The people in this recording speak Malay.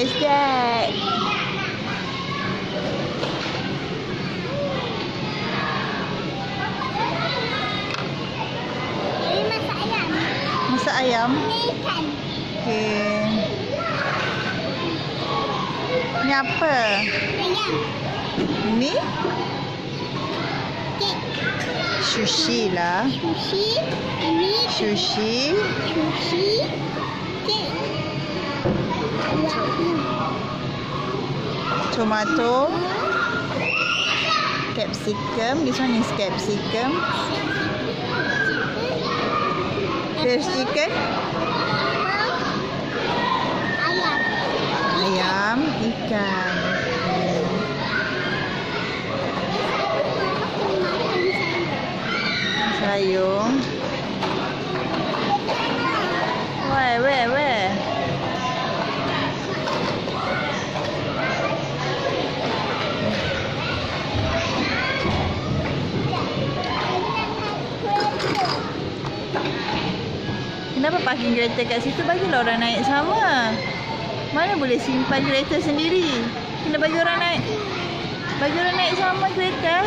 What is that? Ini masak ayam. Masak ayam. Ini ikan. Okay. Ni apa? Ayam. Ni Kek. sushi lah. Sushi. Ini Sushi. sushi. Kek. Tomato. Capsicum. This one is capsicum. There's chicken. Ayam. Ikan. Sayur. Where, where, where? Kenapa parking kereta kat situ? Bagilah orang naik sama. Mana boleh simpan kereta sendiri? Kena bagi orang naik. Bagi orang naik sama kereta.